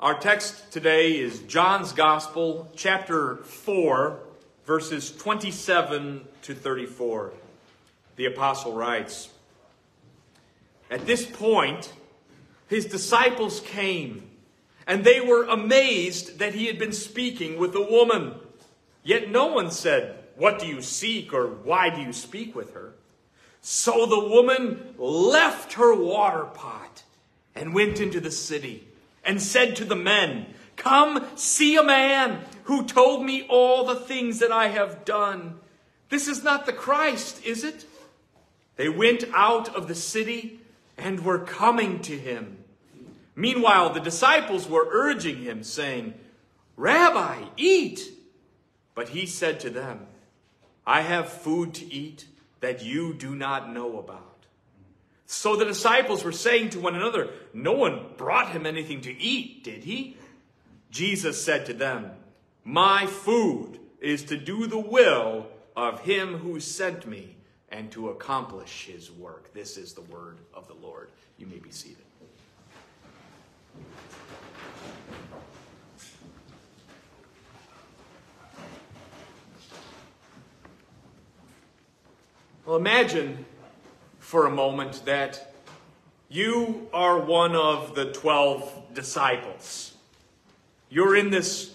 Our text today is John's Gospel, chapter 4, verses 27 to 34. The apostle writes At this point, his disciples came, and they were amazed that he had been speaking with a woman. Yet no one said, What do you seek, or why do you speak with her? So the woman left her water pot and went into the city and said to the men, Come see a man who told me all the things that I have done. This is not the Christ, is it? They went out of the city and were coming to him. Meanwhile, the disciples were urging him, saying, Rabbi, eat. But he said to them, I have food to eat that you do not know about. So the disciples were saying to one another, No one brought him anything to eat, did he? Jesus said to them, My food is to do the will of him who sent me and to accomplish his work. This is the word of the Lord. You may be seated. Well, imagine for a moment that you are one of the 12 disciples. You're in this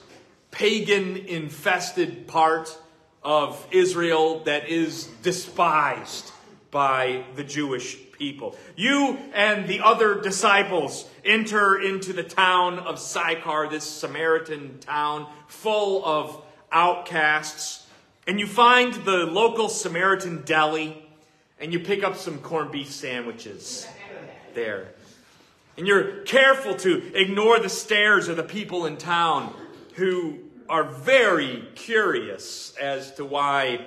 pagan infested part of Israel that is despised by the Jewish people. You and the other disciples enter into the town of Sychar, this Samaritan town full of outcasts and you find the local Samaritan deli and you pick up some corned beef sandwiches there. And you're careful to ignore the stares of the people in town who are very curious as to why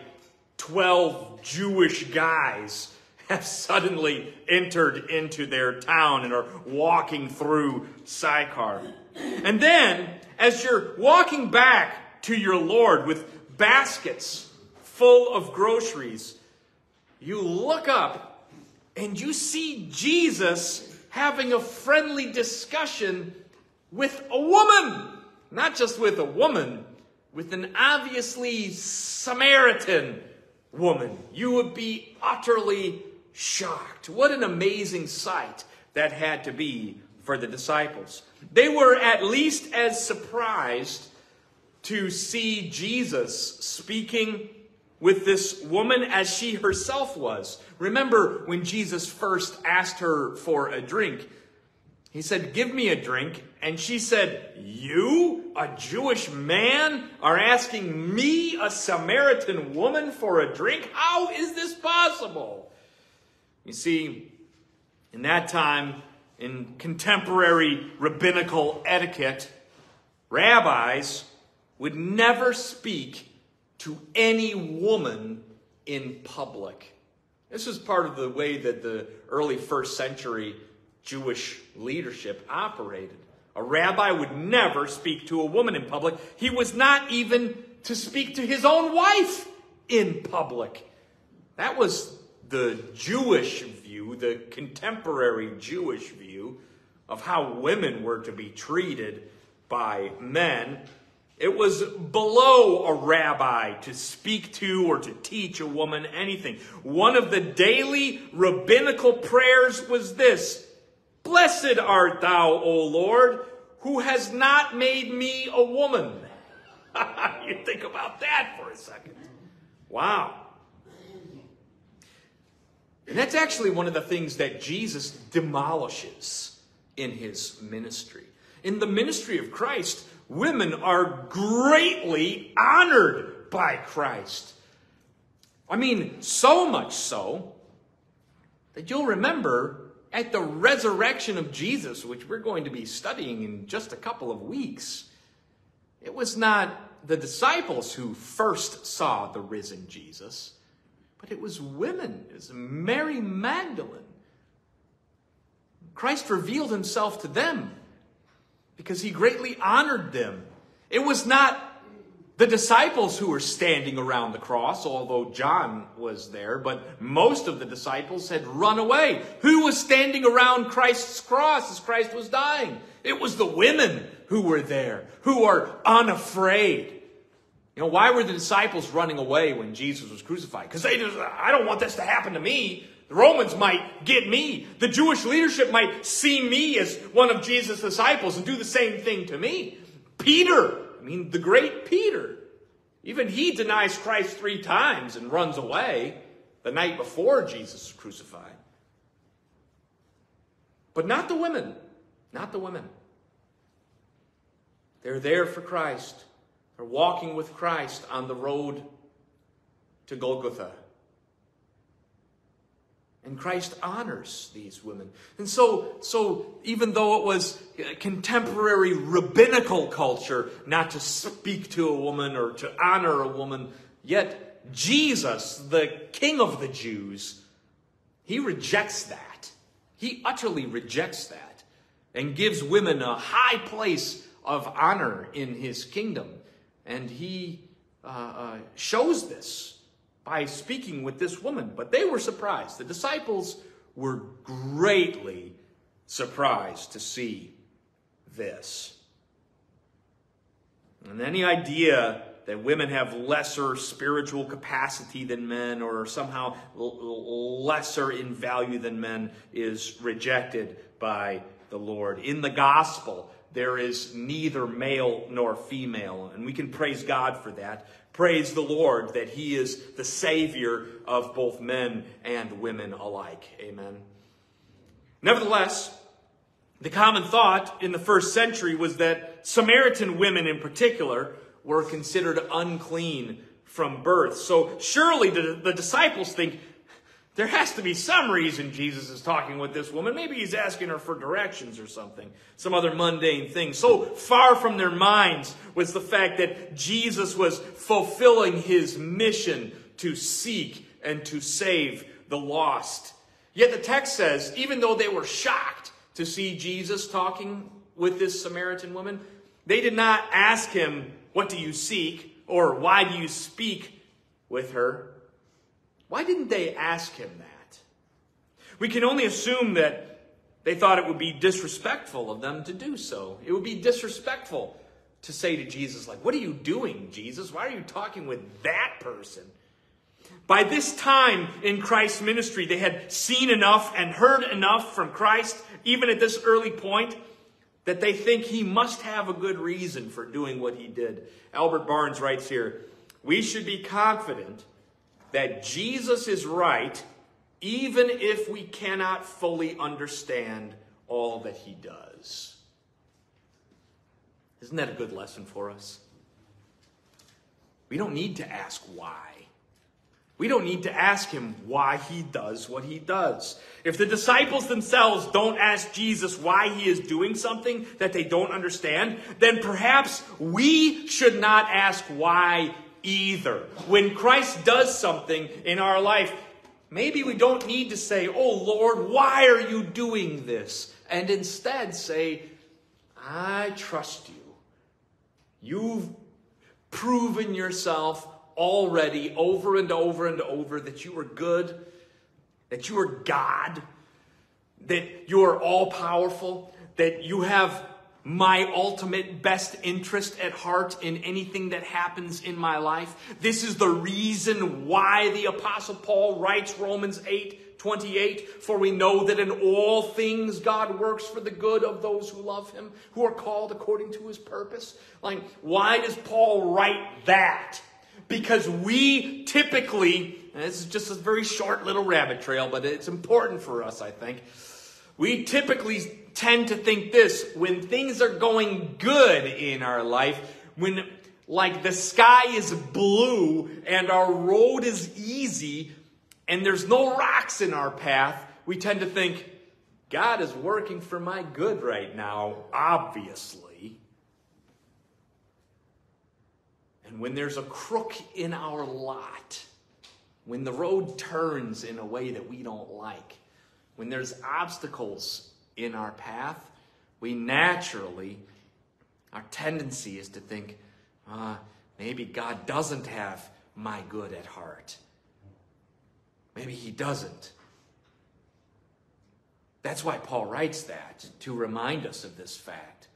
12 Jewish guys have suddenly entered into their town and are walking through Sychar. And then, as you're walking back to your Lord with baskets full of groceries. You look up and you see Jesus having a friendly discussion with a woman. Not just with a woman, with an obviously Samaritan woman. You would be utterly shocked. What an amazing sight that had to be for the disciples. They were at least as surprised to see Jesus speaking with this woman as she herself was. Remember when Jesus first asked her for a drink? He said, Give me a drink. And she said, You, a Jewish man, are asking me, a Samaritan woman, for a drink? How is this possible? You see, in that time, in contemporary rabbinical etiquette, rabbis would never speak to any woman in public. This is part of the way that the early first century Jewish leadership operated. A rabbi would never speak to a woman in public. He was not even to speak to his own wife in public. That was the Jewish view, the contemporary Jewish view of how women were to be treated by men. It was below a rabbi to speak to or to teach a woman anything. One of the daily rabbinical prayers was this Blessed art thou, O Lord, who has not made me a woman. you think about that for a second. Wow. And that's actually one of the things that Jesus demolishes in his ministry. In the ministry of Christ, women are greatly honored by Christ. I mean, so much so that you'll remember at the resurrection of Jesus, which we're going to be studying in just a couple of weeks, it was not the disciples who first saw the risen Jesus, but it was women. It was Mary Magdalene. Christ revealed himself to them because he greatly honored them. It was not The disciples who were standing around the cross, although John was there, but most of the disciples had run away. Who was standing around Christ's cross as Christ was dying? It was the women who were there, who are unafraid. You know, why were the disciples running away when Jesus was crucified? Because they just, I don't want this to happen to me. The Romans might get me. The Jewish leadership might see me as one of Jesus' disciples and do the same thing to me. Peter, I mean, the great Peter, even he denies Christ three times and runs away the night before Jesus was crucified. But not the women. Not the women. They're there for Christ. They're walking with Christ on the road to Golgotha. And Christ honors these women. And so, so even though it was contemporary rabbinical culture not to speak to a woman or to honor a woman, yet Jesus, the King of the Jews, he rejects that. He utterly rejects that and gives women a high place of honor in his kingdom. And he uh, uh, shows this by speaking with this woman. But they were surprised. The disciples were greatly surprised to see this. And any idea that women have lesser spiritual capacity than men or somehow lesser in value than men is rejected by the Lord. In the gospel, there is neither male nor female, and we can praise God for that. Praise the Lord that He is the Savior of both men and women alike. Amen. Nevertheless, the common thought in the first century was that Samaritan women in particular were considered unclean from birth. So surely the, the disciples think there has to be some reason Jesus is talking with this woman. Maybe he's asking her for directions or something, some other mundane thing. So far from their minds was the fact that Jesus was fulfilling his mission to seek and to save the lost. Yet the text says, even though they were shocked to see Jesus talking with this Samaritan woman, they did not ask him, What do you seek? or Why do you speak with her? Why didn't they ask him that? We can only assume that they thought it would be disrespectful of them to do so. It would be disrespectful to say to Jesus, like, what are you doing, Jesus? Why are you talking with that person? By this time in Christ's ministry, they had seen enough and heard enough from Christ, even at this early point, that they think he must have a good reason for doing what he did. Albert Barnes writes here, we should be confident that Jesus is right, even if we cannot fully understand all that he does. Isn't that a good lesson for us? We don't need to ask why. We don't need to ask him why he does what he does. If the disciples themselves don't ask Jesus why he is doing something that they don't understand, then perhaps we should not ask why either. When Christ does something in our life, maybe we don't need to say, Oh Lord, why are you doing this? And instead say, I trust you. You've proven yourself already over and over and over that you are good, that you are God, that you are all powerful, that you have my ultimate best interest at heart in anything that happens in my life. This is the reason why the apostle Paul writes Romans 8 28, for we know that in all things God works for the good of those who love him, who are called according to his purpose. Like, why does Paul write that? Because we typically, this is just a very short little rabbit trail, but it's important for us, I think. We typically tend to think this when things are going good in our life, when like the sky is blue and our road is easy and there's no rocks in our path, we tend to think, God is working for my good right now, obviously. And when there's a crook in our lot, when the road turns in a way that we don't like, when there's obstacles in our path, we naturally, our tendency is to think, uh, maybe God doesn't have my good at heart. Maybe he doesn't. That's why Paul writes that, to remind us of this fact.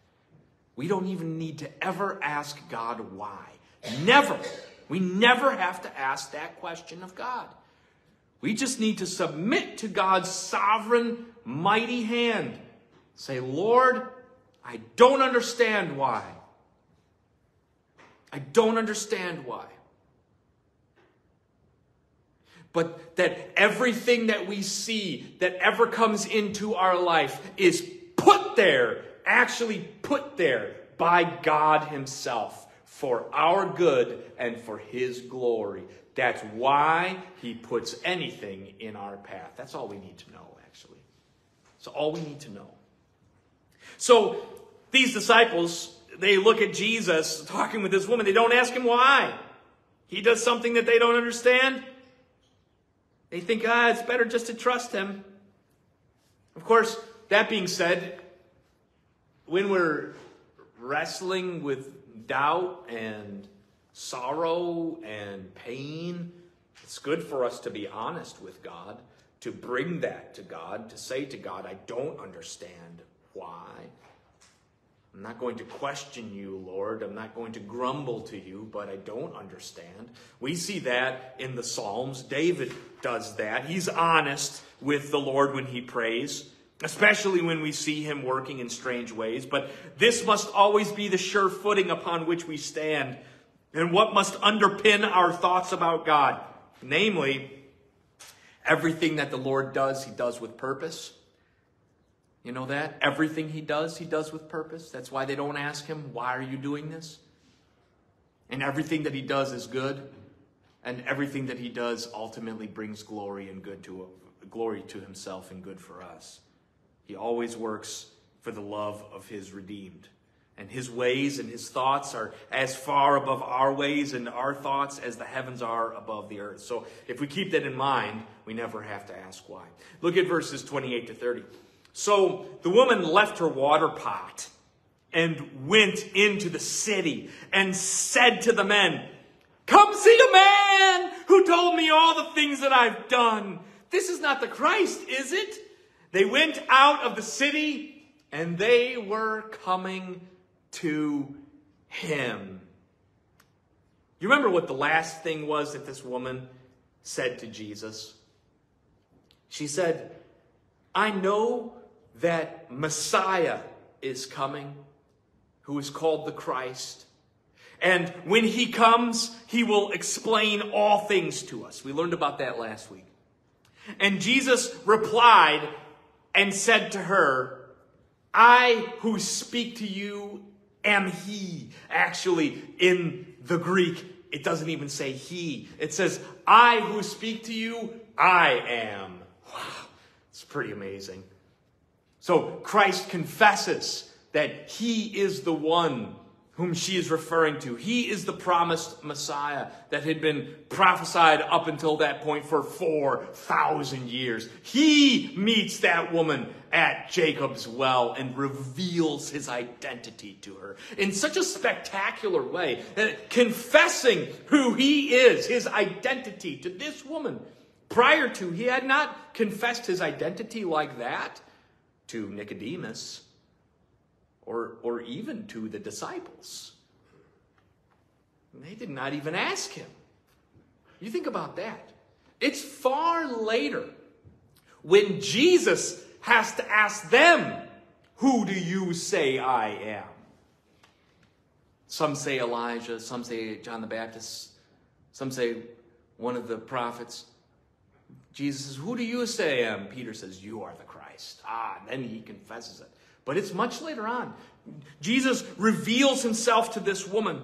We don't even need to ever ask God why. Never. We never have to ask that question of God. We just need to submit to God's sovereign, mighty hand. Say, Lord, I don't understand why. I don't understand why. But that everything that we see that ever comes into our life is put there, actually put there by God Himself for our good and for His glory. That's why He puts anything in our path. That's all we need to know, actually. That's all we need to know. So these disciples, they look at Jesus talking with this woman. They don't ask him why. He does something that they don't understand. They think, ah, it's better just to trust him. Of course, that being said, when we're wrestling with doubt and sorrow and pain, it's good for us to be honest with God, to bring that to God, to say to God, I don't understand why. I'm not going to question you, Lord. I'm not going to grumble to you, but I don't understand. We see that in the Psalms. David does that. He's honest with the Lord when he prays, especially when we see him working in strange ways. But this must always be the sure footing upon which we stand and what must underpin our thoughts about God. Namely, everything that the Lord does, he does with purpose. You know that? Everything he does, he does with purpose. That's why they don't ask him, Why are you doing this? And everything that he does is good. And everything that he does ultimately brings glory and good to glory to himself and good for us. He always works for the love of his redeemed. And his ways and his thoughts are as far above our ways and our thoughts as the heavens are above the earth. So if we keep that in mind, we never have to ask why. Look at verses 28 to 30. So the woman left her water pot and went into the city and said to the men, Come see a man who told me all the things that I've done. This is not the Christ, is it? They went out of the city and they were coming to him. You remember what the last thing was that this woman said to Jesus? She said, I know that Messiah is coming, who is called the Christ. And when he comes, he will explain all things to us. We learned about that last week. And Jesus replied and said to her, I who speak to you am he. Actually, in the Greek, it doesn't even say he. It says, I who speak to you, I am. Wow, it's pretty amazing. So Christ confesses that he is the one whom she is referring to. He is the promised Messiah that had been prophesied up until that point for 4,000 years. He meets that woman at Jacob's well and reveals his identity to her in such a spectacular way, that confessing who he is, his identity to this woman. Prior to, he had not confessed his identity like that to Nicodemus or, or even to the disciples. They did not even ask him. You think about that. It's far later when Jesus has to ask them, Who do you say I am? Some say Elijah, some say John the Baptist, some say one of the prophets. Jesus says, Who do you say I am? Peter says, You are the Christ. Ah, then he confesses it. But it's much later on. Jesus reveals himself to this woman.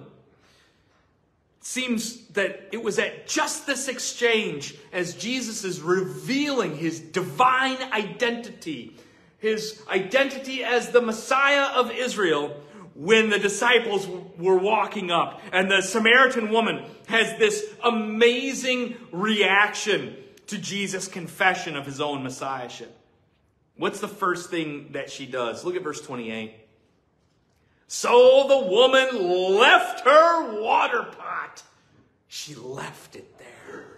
Seems that it was at just this exchange as Jesus is revealing his divine identity, his identity as the Messiah of Israel, when the disciples were walking up and the Samaritan woman has this amazing reaction to Jesus' confession of his own messiahship. What's the first thing that she does? Look at verse 28. So the woman left her water pot. She left it there.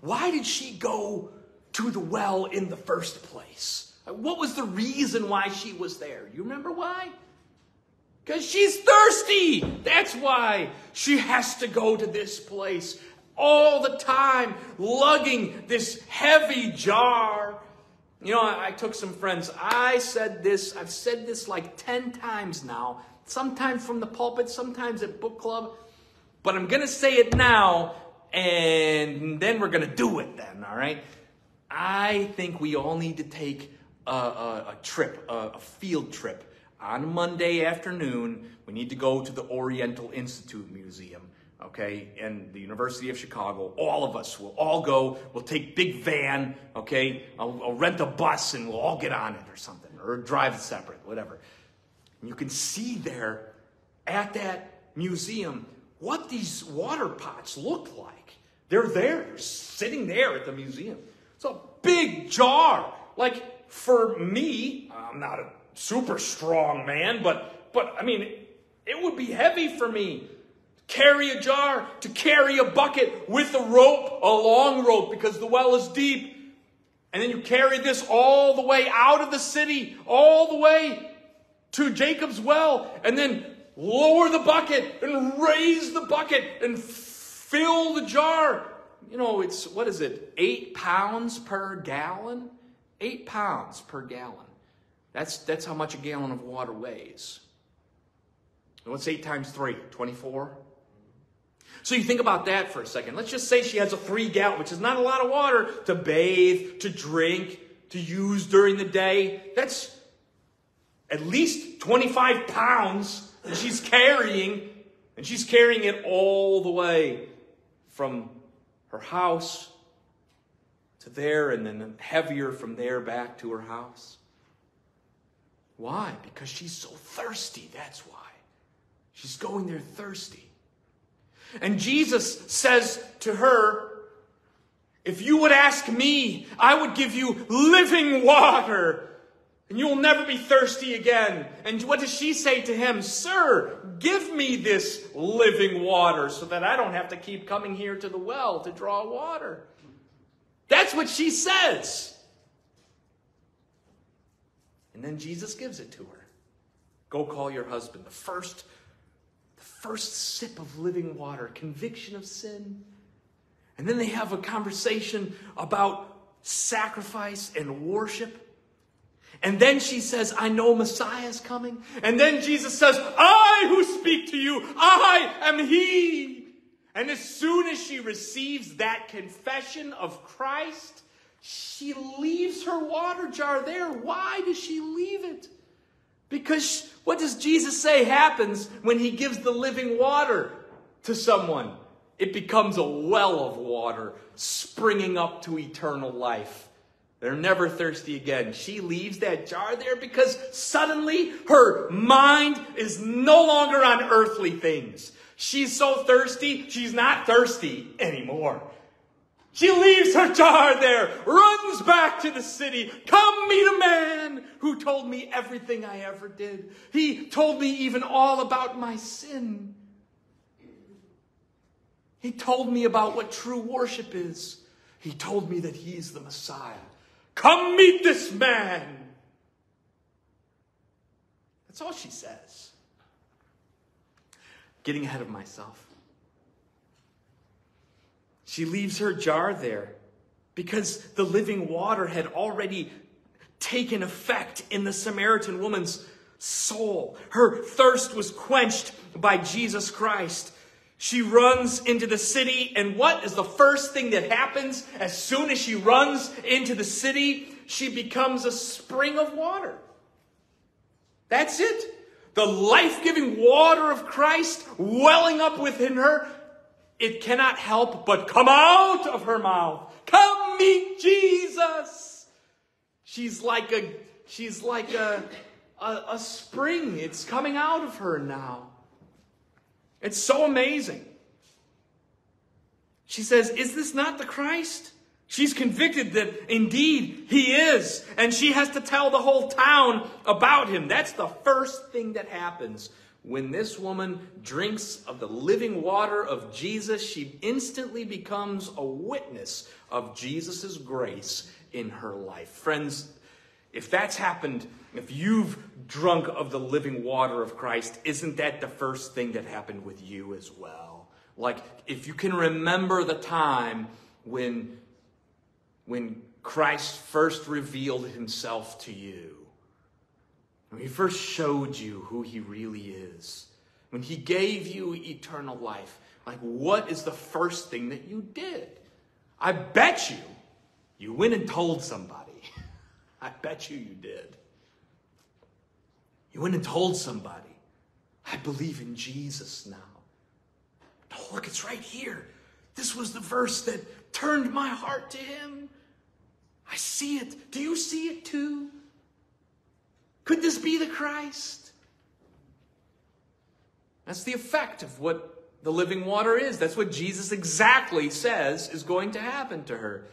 Why did she go to the well in the first place? What was the reason why she was there? You remember why? Because she's thirsty. That's why she has to go to this place all the time, lugging this heavy jar. You know, I, I, took some friends. I said this, I've said this like 10 times now, sometimes from the pulpit, sometimes at book club, but I'm going to say it now, and then we're going to do it then, all right? I think we all need to take a, a, a trip, a, a field trip. On Monday afternoon, we need to go to the Oriental Institute Museum okay, and the University of Chicago, all of us will all go. We'll take big van, okay. I'll, I'll, rent a bus and we'll all get on it or something, or drive separate, whatever. And you can see there at that museum what these water pots look like. They're there, they're sitting there at the museum. It's a big jar. Like for me, I'm not a super strong man, but but I mean, it would be heavy for me carry a jar, to carry a bucket with a rope, a long rope, because the well is deep. And then you carry this all the way out of the city, all the way to Jacob's well, and then lower the bucket and raise the bucket and fill the jar. You know, it's, what is it, eight pounds per gallon? Eight pounds per gallon. That's, that's how much a gallon of water weighs. And what's eight times three? 24? So you think about that for a second. Let's just say she has a three gallon, which is not a lot of water to bathe, to drink, to use during the day. That's at least 25 pounds that she's carrying, and she's carrying it all the way from her house to there, and then heavier from there back to her house. Why? Because she's so thirsty. That's why. She's going there thirsty. And Jesus says to her, If you would ask me, I would give you living water, and you will never be thirsty again. And what does she say to him? Sir, give me this living water so that I don't have to keep coming here to the well to draw water. That's what she says. And then Jesus gives it to her. Go call your husband. The first first sip of living water, conviction of sin. And then they have a conversation about sacrifice and worship. And then she says, I know Messiah is coming. And then Jesus says, I who speak to you, I am he. And as soon as she receives that confession of Christ, she leaves her water jar there. Why does she leave it? Because what does Jesus say happens when he gives the living water to someone? It becomes a well of water springing up to eternal life. They're never thirsty again. She leaves that jar there because suddenly her mind is no longer on earthly things. She's so thirsty, she's not thirsty anymore. She leaves her jar there, runs back to the city. Come meet a man who told me everything I ever did. He told me even all about my sin. He told me about what true worship is. He told me that he's the Messiah. Come meet this man. That's all she says. Getting ahead of myself. She leaves her jar there because the living water had already taken effect in the Samaritan woman's soul. Her thirst was quenched by Jesus Christ. She runs into the city, and what is the first thing that happens as soon as she runs into the city? She becomes a spring of water. That's it. The life giving water of Christ welling up within her it cannot help but come out of her mouth. Come meet Jesus. She's like a, she's like a, a, a spring. It's coming out of her now. It's so amazing. She says, Is this not the Christ? She's convicted that indeed he is, and she has to tell the whole town about him. That's the first thing that happens. When this woman drinks of the living water of Jesus, she instantly becomes a witness of Jesus' grace in her life. Friends, if that's happened, if you've drunk of the living water of Christ, isn't that the first thing that happened with you as well? Like, if you can remember the time when, when Christ first revealed himself to you, when he first showed you who he really is, when he gave you eternal life, like, what is the first thing that you did? I bet you you went and told somebody. I bet you you did. You went and told somebody, I believe in Jesus now. Oh, look, it's right here. This was the verse that turned my heart to him. I see it. Do you see it too? Could this be the Christ? That's the effect of what the living water is. That's what Jesus exactly says is going to happen to her.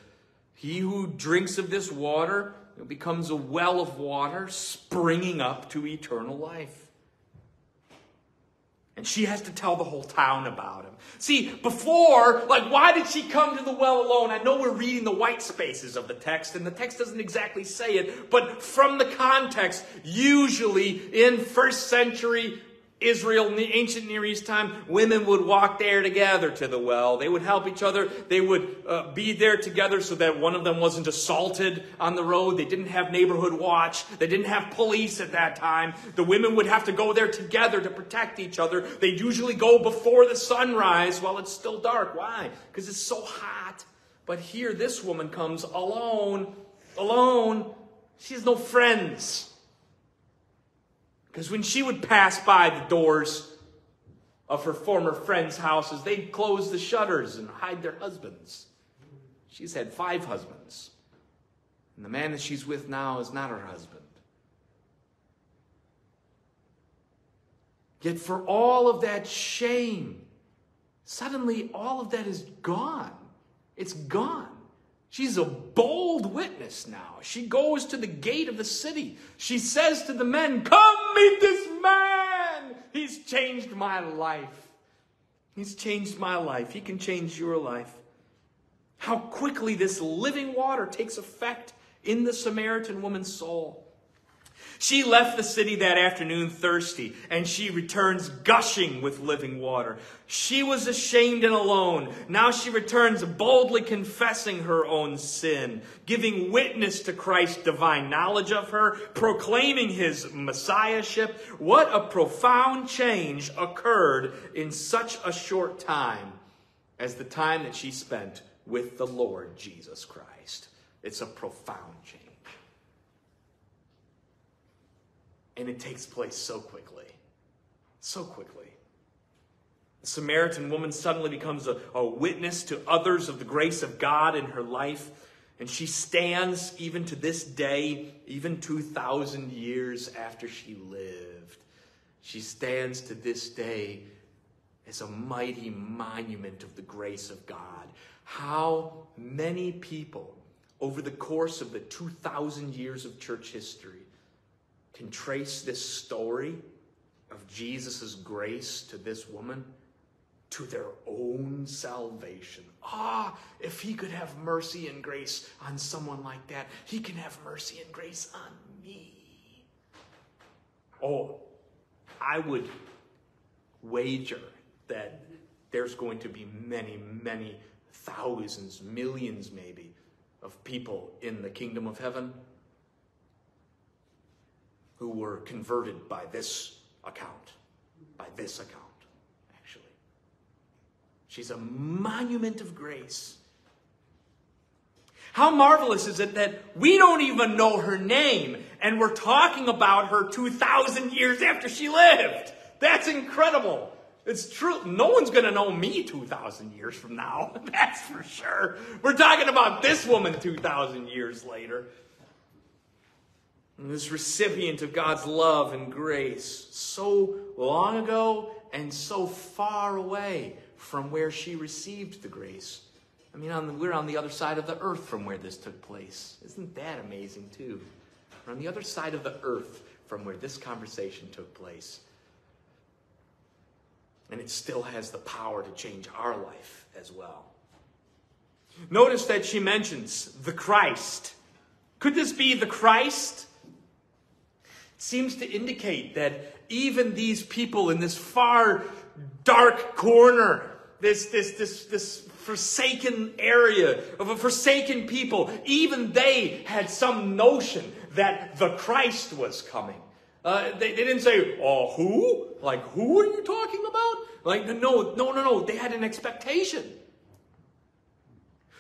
He who drinks of this water becomes a well of water springing up to eternal life. And she has to tell the whole town about him. See, before, like, why did she come to the well alone? I know we're reading the white spaces of the text, and the text doesn't exactly say it, but from the context, usually in first century Israel in the ancient Near East time, women would walk there together to the well. They would help each other. They would uh, be there together so that one of them wasn't assaulted on the road. They didn't have neighborhood watch. They didn't have police at that time. The women would have to go there together to protect each other. They'd usually go before the sunrise while it's still dark. Why? Because it's so hot. But here, this woman comes alone, alone. She has no friends. Because when she would pass by the doors of her former friends' houses, they'd close the shutters and hide their husbands. She's had five husbands. And the man that she's with now is not her husband. Yet, for all of that shame, suddenly all of that is gone. It's gone. She's a bold witness now. She goes to the gate of the city. She says to the men, Come meet this man. He's changed my life. He's changed my life. He can change your life. How quickly this living water takes effect in the Samaritan woman's soul. She left the city that afternoon thirsty, and she returns gushing with living water. She was ashamed and alone. Now she returns boldly confessing her own sin, giving witness to Christ's divine knowledge of her, proclaiming his messiahship. What a profound change occurred in such a short time as the time that she spent with the Lord Jesus Christ. It's a profound change. And it takes place so quickly. So quickly. The Samaritan woman suddenly becomes a, a witness to others of the grace of God in her life. And she stands even to this day, even 2,000 years after she lived. She stands to this day as a mighty monument of the grace of God. How many people over the course of the 2,000 years of church history can trace this story of Jesus' grace to this woman to their own salvation. Ah, if he could have mercy and grace on someone like that, he can have mercy and grace on me. Oh, I would wager that there's going to be many, many thousands, millions maybe, of people in the kingdom of heaven who were converted by this account. By this account, actually. She's a monument of grace. How marvelous is it that we don't even know her name and we're talking about her 2,000 years after she lived? That's incredible. It's true. No one's going to know me 2,000 years from now. That's for sure. We're talking about this woman 2,000 years later this recipient of God's love and grace so long ago and so far away from where she received the grace I mean, on the, we're on the other side of the earth from where this took place. Isn't that amazing, too? We're on the other side of the earth from where this conversation took place. And it still has the power to change our life as well. Notice that she mentions the Christ. Could this be the Christ? Seems to indicate that even these people in this far dark corner, this, this, this, this forsaken area of a forsaken people, even they had some notion that the Christ was coming. Uh, they, they didn't say, oh, who? Like, who are you talking about? Like, no, no, no, no. They had an expectation.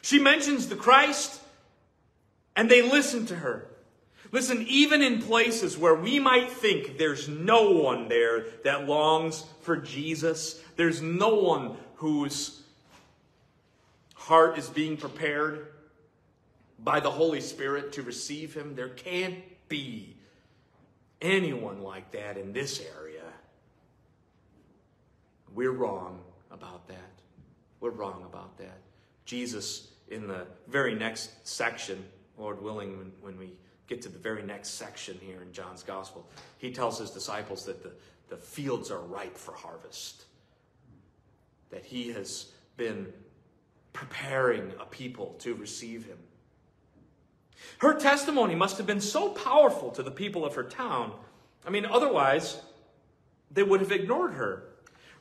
She mentions the Christ, and they listen to her. Listen, even in places where we might think there's no one there that longs for Jesus, there's no one whose heart is being prepared by the Holy Spirit to receive Him, there can't be anyone like that in this area. We're wrong about that. We're wrong about that. Jesus, in the very next section, Lord willing, when, when we get to the very next section here in John's Gospel, he tells his disciples that the, the fields are ripe for harvest, that he has been preparing a people to receive him. Her testimony must have been so powerful to the people of her town. I mean, otherwise, they would have ignored her.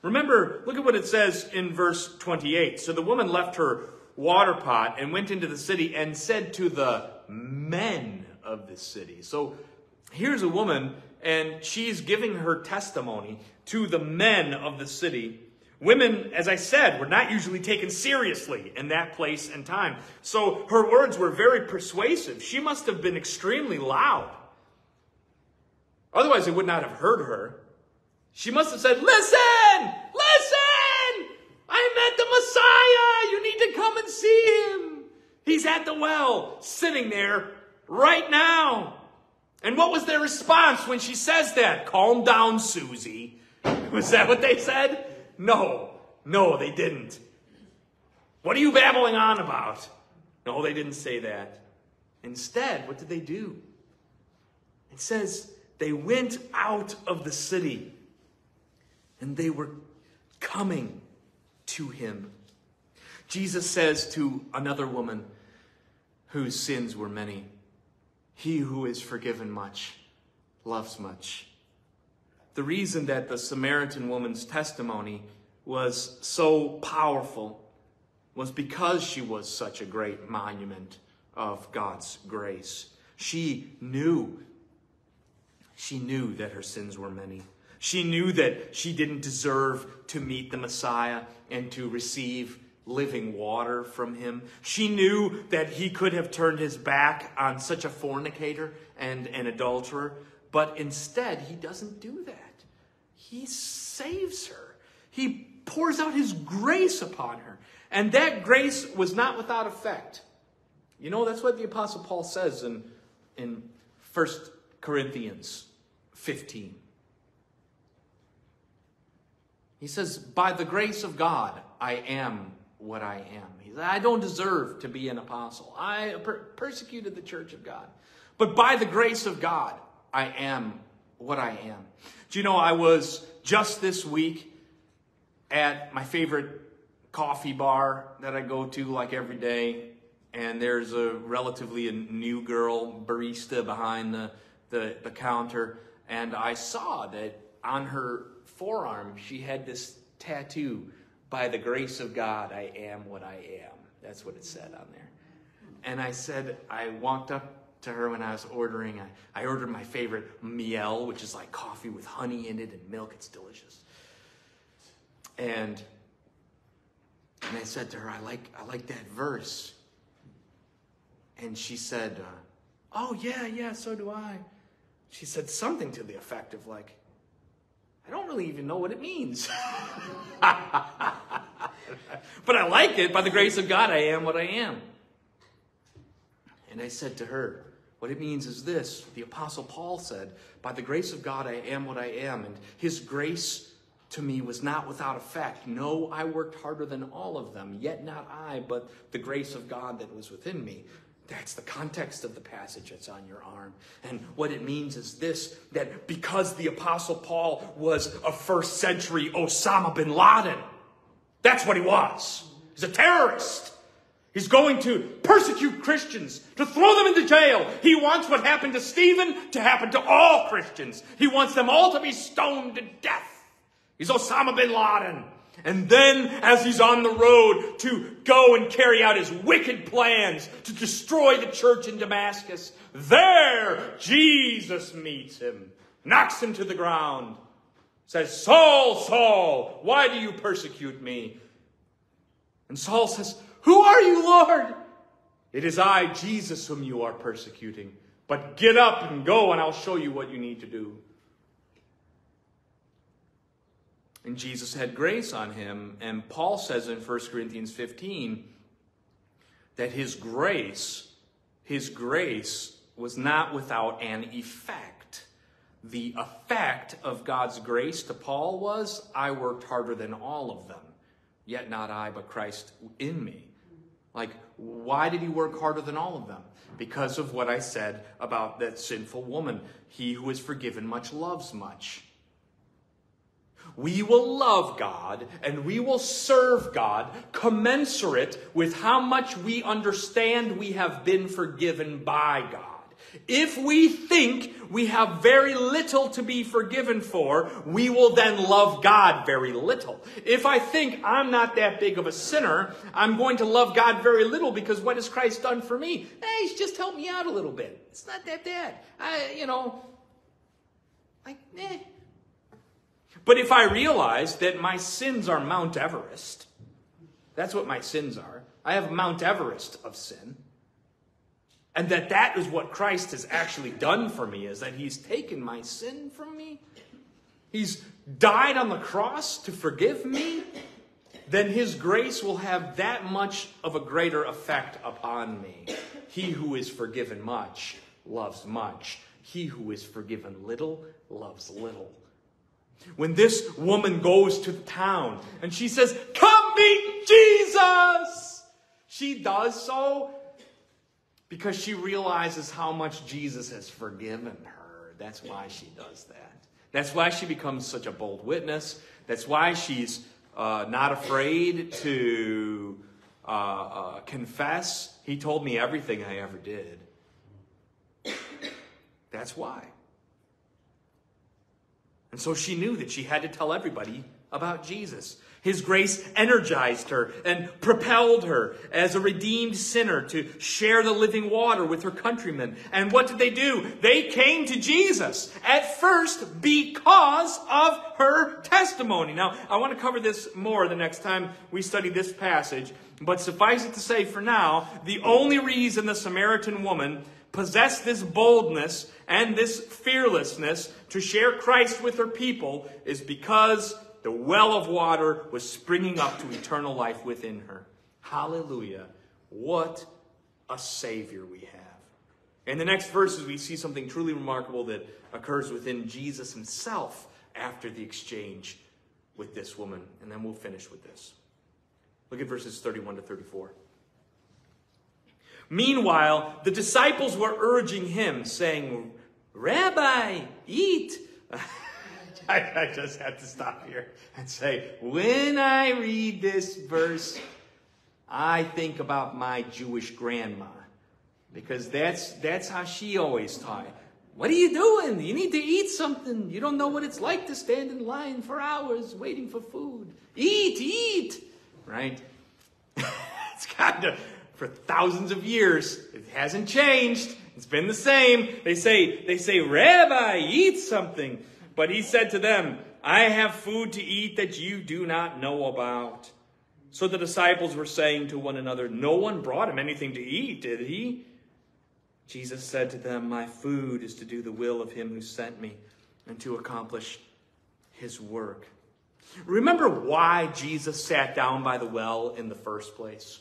Remember, look at what it says in verse 28. So the woman left her water pot and went into the city and said to the men of the city. So here's a woman, and she's giving her testimony to the men of the city. Women, as I said, were not usually taken seriously in that place and time. So her words were very persuasive. She must have been extremely loud. Otherwise, they would not have heard her. She must have said, Listen! Listen! I met the Messiah! You need to come and see him! He's at the well, sitting there right now. And what was their response when she says that? Calm down, Susie. Was that what they said? No, no, they didn't. What are you babbling on about? No, they didn't say that. Instead, what did they do? It says they went out of the city and they were coming to him. Jesus says to another woman whose sins were many, He who is forgiven much loves much. The reason that the Samaritan woman's testimony was so powerful was because she was such a great monument of God's grace. She knew, she knew that her sins were many. She knew that she didn't deserve to meet the Messiah and to receive living water from him. She knew that he could have turned his back on such a fornicator and an adulterer, but instead, he doesn't do that. He saves her. He pours out his grace upon her. And that grace was not without effect. You know, that's what the Apostle Paul says in, in 1 Corinthians 15. He says, By the grace of God, I am what I am. He said, I don't deserve to be an apostle. I per- persecuted the church of God. But by the grace of God, I am what I am. Do you know, I was just this week at my favorite coffee bar that I go to like every day, and there's a relatively a new girl barista behind the, the, the counter, and I saw that on her forearm, she had this tattoo by the grace of God, I am what I am. That's what it said on there. And I said, I walked up to her when I was ordering. I, I ordered my favorite miel, which is like coffee with honey in it and milk. It's delicious. And and I said to her, I like I like that verse. And she said, uh, Oh yeah, yeah, so do I. She said something to the effect of like, I don't really even know what it means. but I like it. By the grace of God, I am what I am. And I said to her, what it means is this the Apostle Paul said, By the grace of God, I am what I am. And his grace to me was not without effect. No, I worked harder than all of them, yet not I, but the grace of God that was within me. That's the context of the passage that's on your arm. And what it means is this that because the Apostle Paul was a first century Osama bin Laden, that's what he was. He's a terrorist. He's going to persecute Christians, to throw them into jail. He wants what happened to Stephen to happen to all Christians. He wants them all to be stoned to death. He's Osama bin Laden. And then, as he's on the road to go and carry out his wicked plans to destroy the church in Damascus, there Jesus meets him, knocks him to the ground, says, Saul, Saul, why do you persecute me? And Saul says, Who are you, Lord? It is I, Jesus, whom you are persecuting. But get up and go, and I'll show you what you need to do. And Jesus had grace on him. And Paul says in 1 Corinthians 15 that his grace, his grace was not without an effect. The effect of God's grace to Paul was, I worked harder than all of them, yet not I, but Christ in me. Like, why did he work harder than all of them? Because of what I said about that sinful woman. He who is forgiven much loves much we will love God and we will serve God commensurate with how much we understand we have been forgiven by God. If we think we have very little to be forgiven for, we will then love God very little. If I think I'm not that big of a sinner, I'm going to love God very little because what has Christ done for me? Hey, he's just helped me out a little bit. It's not that bad. I, you know, like, eh, but if I realize that my sins are Mount Everest, that's what my sins are. I have Mount Everest of sin. And that that is what Christ has actually done for me, is that he's taken my sin from me. He's died on the cross to forgive me. Then his grace will have that much of a greater effect upon me. He who is forgiven much loves much. He who is forgiven little loves little. When this woman goes to the town and she says, Come meet Jesus! She does so because she realizes how much Jesus has forgiven her. That's why she does that. That's why she becomes such a bold witness. That's why she's uh, not afraid to uh, uh, confess. He told me everything I ever did. That's why. And so she knew that she had to tell everybody about Jesus. His grace energized her and propelled her as a redeemed sinner to share the living water with her countrymen. And what did they do? They came to Jesus at first because of her testimony. Now, I want to cover this more the next time we study this passage, but suffice it to say for now, the only reason the Samaritan woman possessed this boldness and this fearlessness to share Christ with her people is because the well of water was springing up to eternal life within her. Hallelujah. What a Savior we have. In the next verses, we see something truly remarkable that occurs within Jesus himself after the exchange with this woman. And then we'll finish with this. Look at verses 31 to 34. Meanwhile, the disciples were urging him, saying, Rabbi, eat. I, I, just had to stop here and say, when I read this verse, I think about my Jewish grandma. Because that's, that's how she always taught. What are you doing? You need to eat something. You don't know what it's like to stand in line for hours waiting for food. Eat, eat. Right? it's kind of for thousands of years. It hasn't changed. It's been the same. They say, they say, Rabbi, eat something. But he said to them, I have food to eat that you do not know about. So the disciples were saying to one another, No one brought him anything to eat, did he? Jesus said to them, My food is to do the will of him who sent me and to accomplish his work. Remember why Jesus sat down by the well in the first place?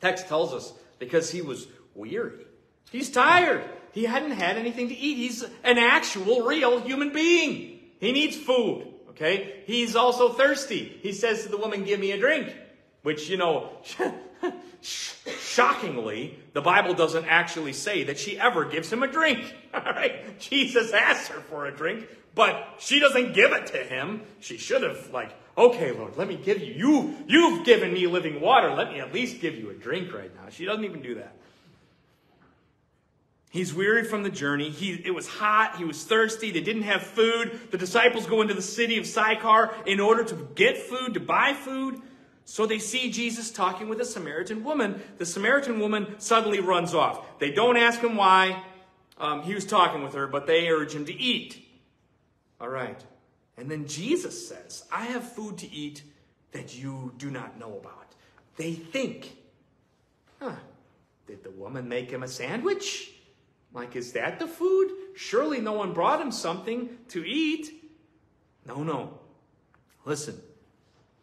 Text tells us because he was weary. He's tired. He hadn't had anything to eat. He's an actual, real human being. He needs food. Okay? He's also thirsty. He says to the woman, Give me a drink. Which, you know, shockingly, the Bible doesn't actually say that she ever gives him a drink. All right? Jesus asks her for a drink, but she doesn't give it to him. She should have, like, okay, Lord, let me give you, you, you've given me living water. Let me at least give you a drink right now. She doesn't even do that. He's weary from the journey. He, it was hot. He was thirsty. They didn't have food. The disciples go into the city of Sychar in order to get food, to buy food. So they see Jesus talking with a Samaritan woman. The Samaritan woman suddenly runs off. They don't ask him why um, he was talking with her, but they urge him to eat. All right. And then Jesus says, I have food to eat that you do not know about. They think, huh, did the woman make him a sandwich? Like, is that the food? Surely no one brought him something to eat. No, no. Listen,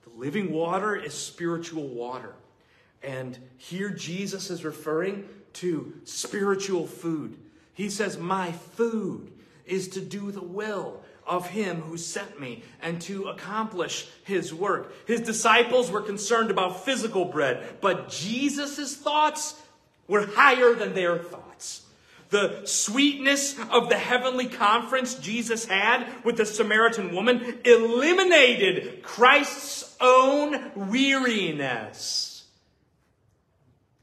the living water is spiritual water. And here Jesus is referring to spiritual food. He says, My food is to do the will of him who sent me and to accomplish his work. His disciples were concerned about physical bread, but Jesus' thoughts were higher than their thoughts the sweetness of the heavenly conference Jesus had with the Samaritan woman eliminated Christ's own weariness.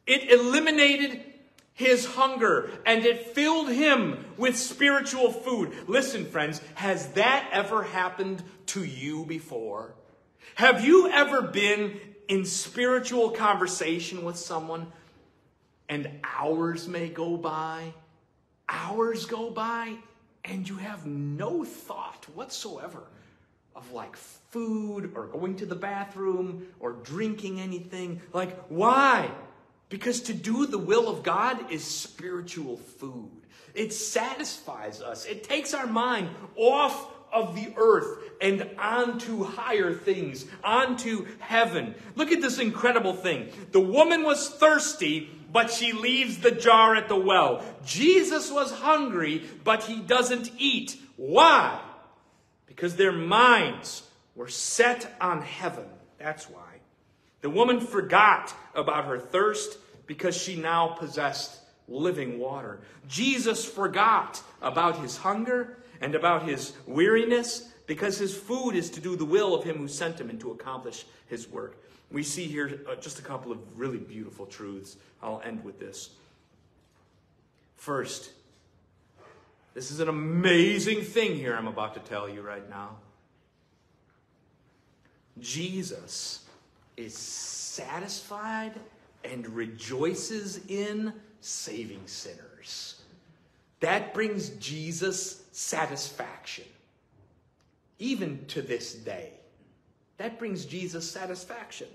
It eliminated his hunger and it filled him with spiritual food. Listen, friends, has that ever happened to you before? Have you ever been in spiritual conversation with someone and hours may go by hours go by and you have no thought whatsoever of like food or going to the bathroom or drinking anything. Like, why? Because to do the will of God is spiritual food. It satisfies us. It takes our mind off of the earth and onto higher things, onto heaven. Look at this incredible thing. The woman was thirsty but she leaves the jar at the well. Jesus was hungry, but he doesn't eat. Why? Because their minds were set on heaven. That's why. The woman forgot about her thirst because she now possessed living water. Jesus forgot about his hunger and about his weariness because his food is to do the will of him who sent him and to accomplish his work. We see here uh, just a couple of really beautiful truths. I'll end with this. First, this is an amazing thing here I'm about to tell you right now. Jesus is satisfied and rejoices in saving sinners. That brings Jesus satisfaction, even to this day. That brings Jesus satisfaction.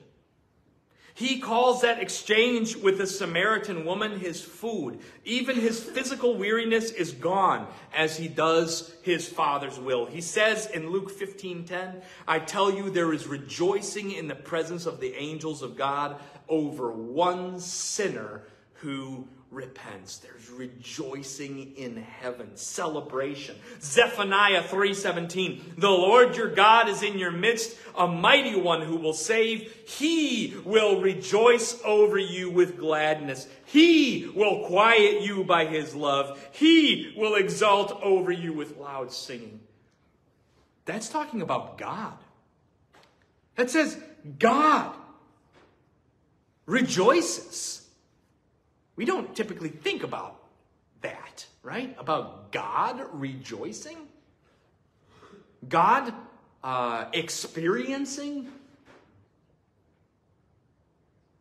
He calls that exchange with the Samaritan woman his food. Even his physical weariness is gone as he does his Father's will. He says in Luke 15:10, "I tell you there is rejoicing in the presence of the angels of God over one sinner who repents. There's rejoicing in heaven, celebration. Zephaniah 3:17. The Lord your God is in your midst, a mighty one who will save. He will rejoice over you with gladness. He will quiet you by his love. He will exalt over you with loud singing. That's talking about God. That says God rejoices. We don't typically think about that, right? About God rejoicing, God uh, experiencing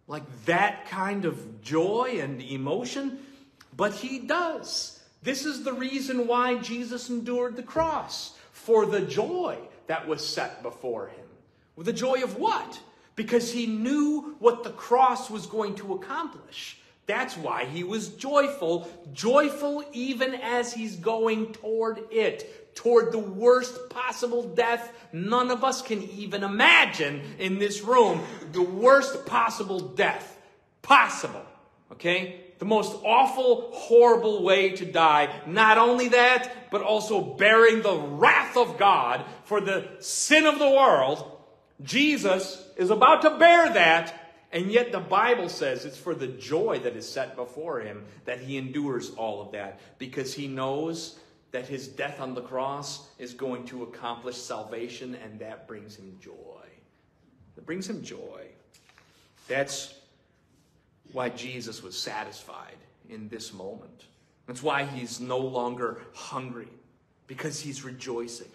like that kind of joy and emotion, but He does. This is the reason why Jesus endured the cross for the joy that was set before him. The joy of what? Because he knew what the cross was going to accomplish. That's why he was joyful, joyful even as he's going toward it, toward the worst possible death none of us can even imagine in this room. The worst possible death possible. Okay? the most awful, horrible way to die. Not only that, but also bearing the wrath of God for the sin of the world. Jesus is about to bear that, and yet the Bible says it's for the joy that is set before him that he endures all of that because he knows that his death on the cross is going to accomplish salvation, and that brings him joy. That brings him joy. That's why Jesus was satisfied in this moment. That's why he's no longer hungry, because he's rejoicing.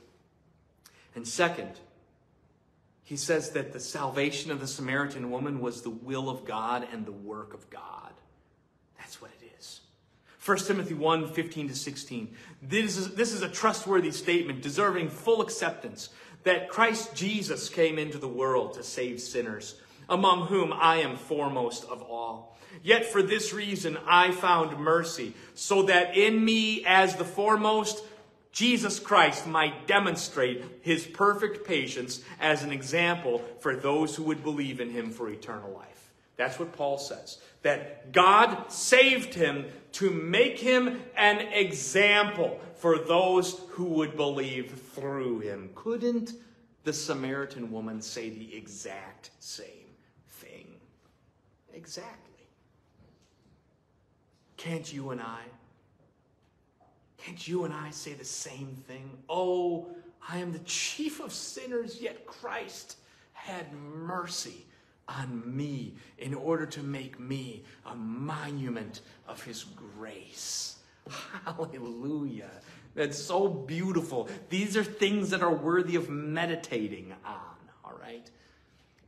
And second, he says that the salvation of the Samaritan woman was the will of God and the work of God. That's what it is. 1 Timothy 1 15 to 16. This is, this is a trustworthy statement deserving full acceptance that Christ Jesus came into the world to save sinners, among whom I am foremost of all. Yet for this reason I found mercy, so that in me as the foremost Jesus Christ might demonstrate his perfect patience as an example for those who would believe in him for eternal life. That's what Paul says. That God saved him to make him an example for those who would believe through him. Couldn't the Samaritan woman say the exact same thing? Exactly. Can't you and I? Can't you and I say the same thing? Oh, I am the chief of sinners, yet Christ had mercy on me in order to make me a monument of his grace. Hallelujah. That's so beautiful. These are things that are worthy of meditating on, all right?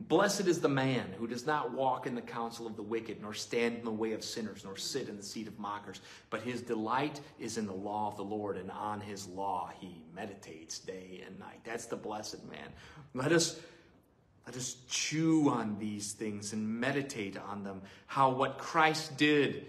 Blessed is the man who does not walk in the counsel of the wicked, nor stand in the way of sinners, nor sit in the seat of mockers. But his delight is in the law of the Lord, and on his law he meditates day and night. That's the blessed man. Let us let us chew on these things and meditate on them. How what Christ did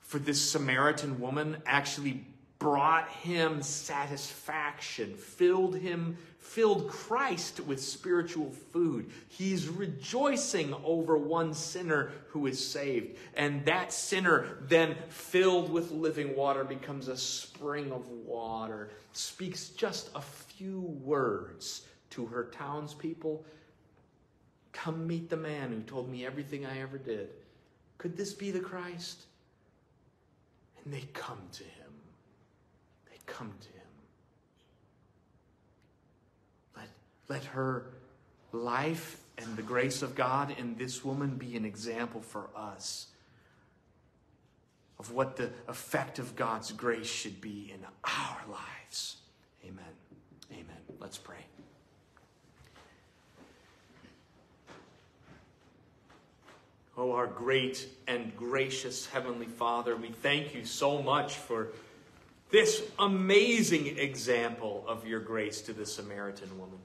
for this Samaritan woman actually brought him satisfaction, filled him, filled Christ with spiritual food. He's rejoicing over one sinner who is saved. And that sinner, then filled with living water, becomes a spring of water, speaks just a few words to her townspeople Come meet the man who told me everything I ever did. Could this be the Christ? And they come to him. Come to him. Let, let her life and the grace of God in this woman be an example for us of what the effect of God's grace should be in our lives. Amen. Amen. Let's pray. Oh, our great and gracious Heavenly Father, we thank you so much for this amazing example of your grace to the Samaritan woman.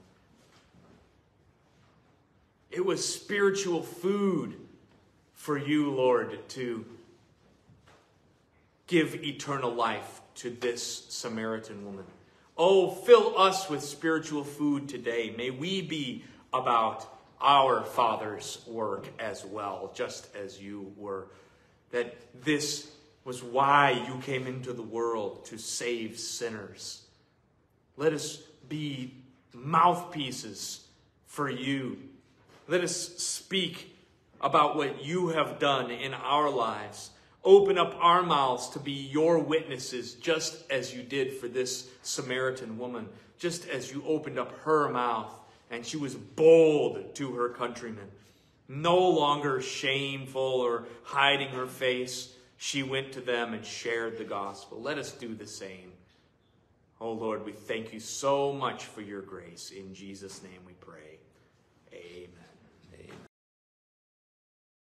It was spiritual food for you, Lord, to give eternal life to this Samaritan woman. Oh, fill us with spiritual food today. May we be about our Father's work as well, just as you were. That this was why you came into the world to save sinners. Let us be mouthpieces for you. Let us speak about what you have done in our lives. Open up our mouths to be your witnesses, just as you did for this Samaritan woman, just as you opened up her mouth and she was bold to her countrymen. No longer shameful or hiding her face, she went to them and shared the gospel. Let us do the same. Oh Lord, we thank you so much for your grace. In Jesus' name we pray.